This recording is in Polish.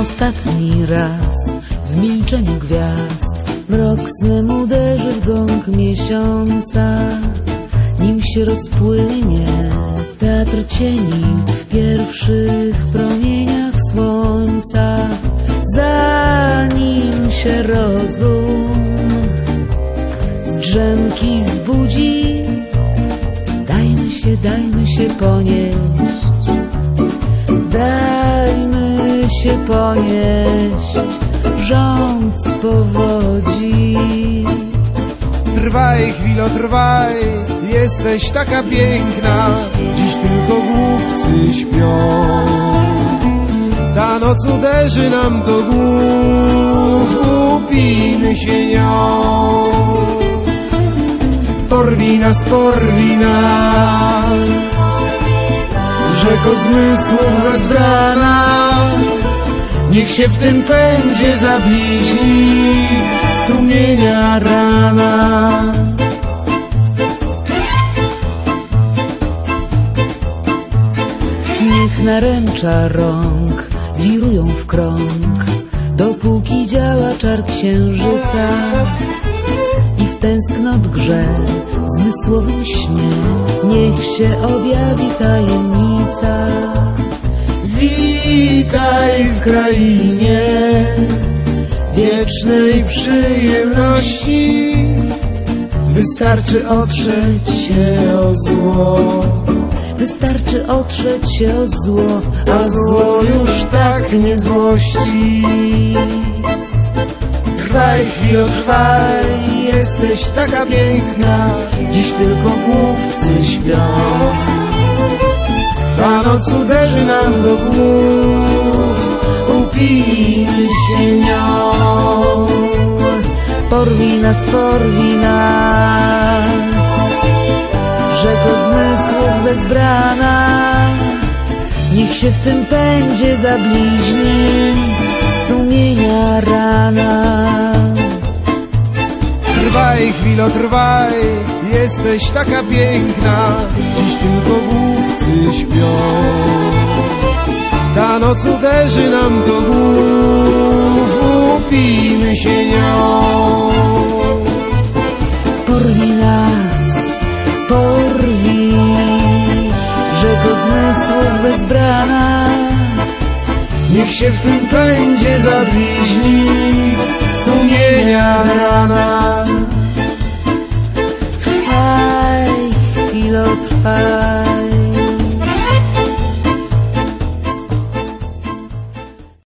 Ostatni raz w milczeniu gwiazd. Mrok snem uderzy w gąg miesiąca. Nim się rozpłynie teatr cieni W pierwszych promieniach słońca. Zanim się rozum. Z drzemki zbudzi. Dajmy się, dajmy się ponieść się ponieść Rząd z powodzi Trwaj, chwilo, trwaj, jesteś taka piękna, dziś tylko głupcy śpią. Ta noc uderzy nam do głów, upijmy się nią. Porwij nas, porwij nas, rzeko zmysłów wezbrana, niech się w tym pędzie zabliźni sumienia rana. Niech naręcza rąk wirują w krąg Dopóki działa czar księżyca I w tęsknot grze w zmysłowym śnie Niech się objawi tajemnica Witaj w krainie wiecznej przyjemności. Wystarczy otrzeć się o zło, Wystarczy otrzeć się o zło a zło już tak nie złości. Trwaj chwilo, trwaj, jesteś taka piękna, dziś tylko głupcy śpią. Ta noc uderzy nam do głów, Nas, porwij nas Rzeko zmysłów wezbrana Niech się w tym pędzie zabliźni Sumienia rana. Trwaj chwilo, trwaj, jesteś taka piękna, dziś tylko głupcy śpią. Ta noc uderzy nam do głów, Porwij nas, porwij Rzeko zmysłów wezbrana Niech się w tym pędzie zabliźni sumienia rana. Trwaj, chwilo trwaj